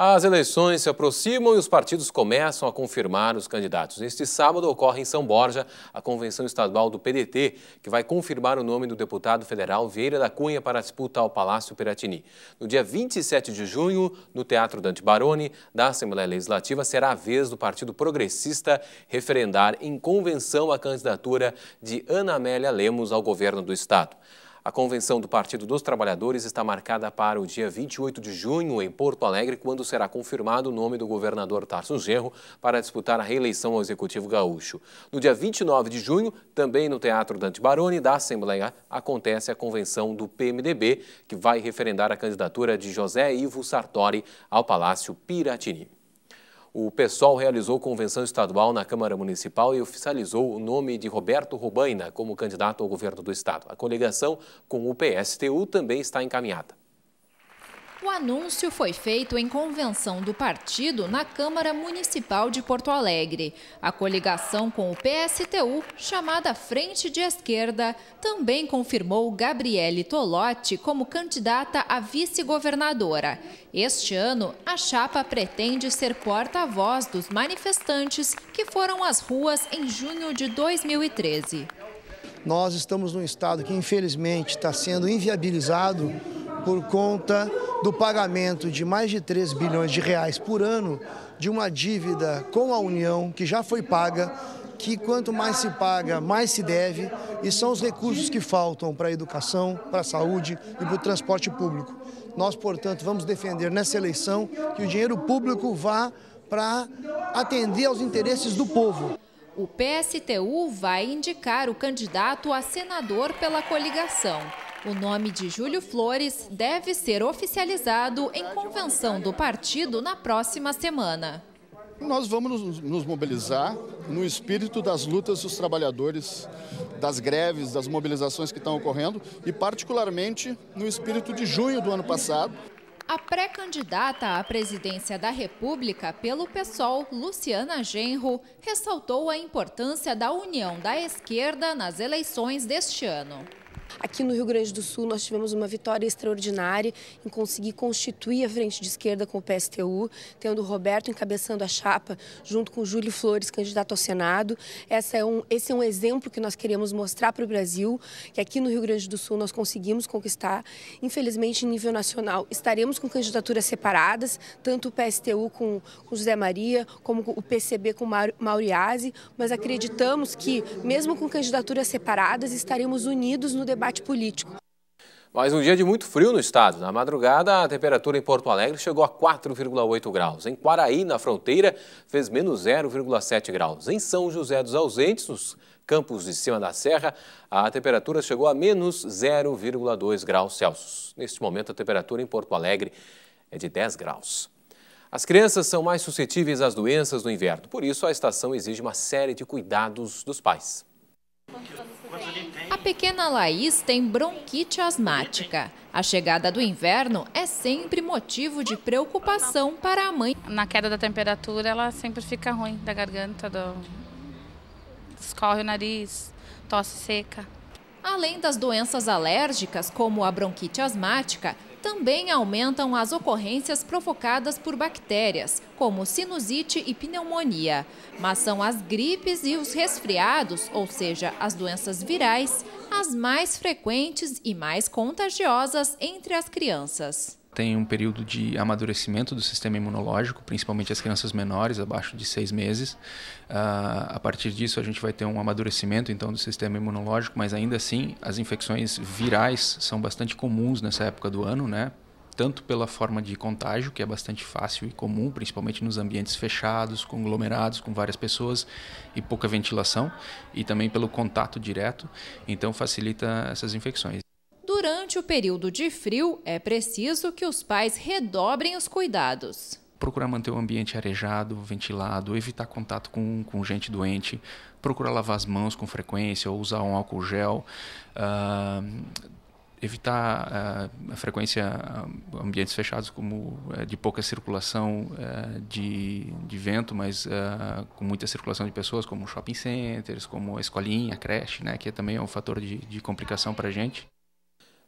As eleições se aproximam e os partidos começam a confirmar os candidatos. Neste sábado ocorre em São Borja a convenção estadual do PDT, que vai confirmar o nome do deputado federal Vieira da Cunha para a disputa ao Palácio Piratini. No dia 27 de junho, no Teatro Dante Baroni, da Assembleia Legislativa, será a vez do Partido Progressista referendar em convenção a candidatura de Ana Amélia Lemos ao governo do Estado. A convenção do Partido dos Trabalhadores está marcada para o dia 28 de junho em Porto Alegre, quando será confirmado o nome do governador Tarso Genro para disputar a reeleição ao Executivo Gaúcho. No dia 29 de junho, também no Teatro Dante Baroni da Assembleia, acontece a convenção do PMDB, que vai referendar a candidatura de José Ivo Sartori ao Palácio Piratini. O PSOL realizou convenção estadual na Câmara Municipal e oficializou o nome de Roberto Robaina como candidato ao governo do estado. A coligação com o PSTU também está encaminhada. O anúncio foi feito em convenção do partido na Câmara Municipal de Porto Alegre. A coligação com o PSTU, chamada Frente de Esquerda, também confirmou Gabriele Tolotti como candidata a vice-governadora. Este ano, a chapa pretende ser porta-voz dos manifestantes que foram às ruas em junho de 2013. Nós estamos num estado que, infelizmente, está sendo inviabilizado por conta do pagamento de mais de 3 bilhões de reais por ano de uma dívida com a União que já foi paga, que quanto mais se paga, mais se deve, e são os recursos que faltam para a educação, para a saúde e para o transporte público. Nós, portanto, vamos defender nessa eleição que o dinheiro público vá para atender aos interesses do povo. O PSTU vai indicar o candidato a senador pela coligação. O nome de Júlio Flores deve ser oficializado em convenção do partido na próxima semana. Nós vamos nos mobilizar no espírito das lutas dos trabalhadores, das greves, das mobilizações que estão ocorrendo e, particularmente, no espírito de junho do ano passado. A pré-candidata à presidência da República pelo PSOL, Luciana Genro, ressaltou a importância da união da esquerda nas eleições deste ano. Aqui no Rio Grande do Sul, nós tivemos uma vitória extraordinária em conseguir constituir a frente de esquerda com o PSTU, tendo o Roberto encabeçando a chapa, junto com o Júlio Flores, candidato ao Senado. Essa é um, esse é um exemplo que nós queremos mostrar para o Brasil, que aqui no Rio Grande do Sul nós conseguimos conquistar. Infelizmente, em nível nacional, estaremos com candidaturas separadas, tanto o PSTU com, José Maria, como o PCB com Mauriase, mas acreditamos que, mesmo com candidaturas separadas, estaremos unidos no debate debate político. Mais um dia de muito frio no estado. Na madrugada, a temperatura em Porto Alegre chegou a 4,8 graus. Em Quaraí, na fronteira, fez menos 0,7 graus. Em São José dos Ausentes, nos campos de cima da serra, a temperatura chegou a menos 0,2 graus Celsius. Neste momento, a temperatura em Porto Alegre é de 10 graus. As crianças são mais suscetíveis às doenças do inverno, por isso a estação exige uma série de cuidados dos pais. A pequena Laís tem bronquite asmática. A chegada do inverno é sempre motivo de preocupação para a mãe. Na queda da temperatura, ela sempre fica ruim da garganta, do... escorre o nariz, tosse seca. Além das doenças alérgicas, como a bronquite asmática, também aumentam as ocorrências provocadas por bactérias, como sinusite e pneumonia. Mas são as gripes e os resfriados, ou seja, as doenças virais, as mais frequentes e mais contagiosas entre as crianças tem um período de amadurecimento do sistema imunológico, principalmente as crianças menores, abaixo de seis meses. Uh, a partir disso, a gente vai ter um amadurecimento então do sistema imunológico, mas ainda assim, as infecções virais são bastante comuns nessa época do ano, né? tanto pela forma de contágio, que é bastante fácil e comum, principalmente nos ambientes fechados, conglomerados, com várias pessoas e pouca ventilação, e também pelo contato direto, então facilita essas infecções. Período de frio, é preciso que os pais redobrem os cuidados. Procurar manter o ambiente arejado, ventilado, evitar contato com, com gente doente, procurar lavar as mãos com frequência ou usar um álcool gel. Uh, evitar uh, a frequência uh, ambientes fechados como uh, de pouca circulação de, de vento, mas com muita circulação de pessoas, como shopping centers, como a escolinha, a creche, né, que também é um fator de, de complicação para a gente.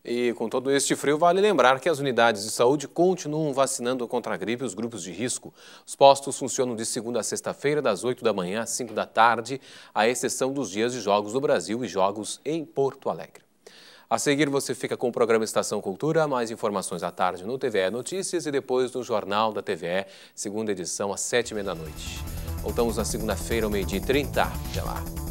E com todo este frio, vale lembrar que as unidades de saúde continuam vacinando contra a gripe os grupos de risco. Os postos funcionam de segunda a sexta-feira, das 8 da manhã às 5 da tarde, à exceção dos dias de Jogos do Brasil e Jogos em Porto Alegre. A seguir, você fica com o programa Estação Cultura, mais informações à tarde no TVE Notícias e depois no Jornal da TVE, segunda edição, às sete e meia da noite. Voltamos na segunda-feira, ao meio-dia e 30. Até lá.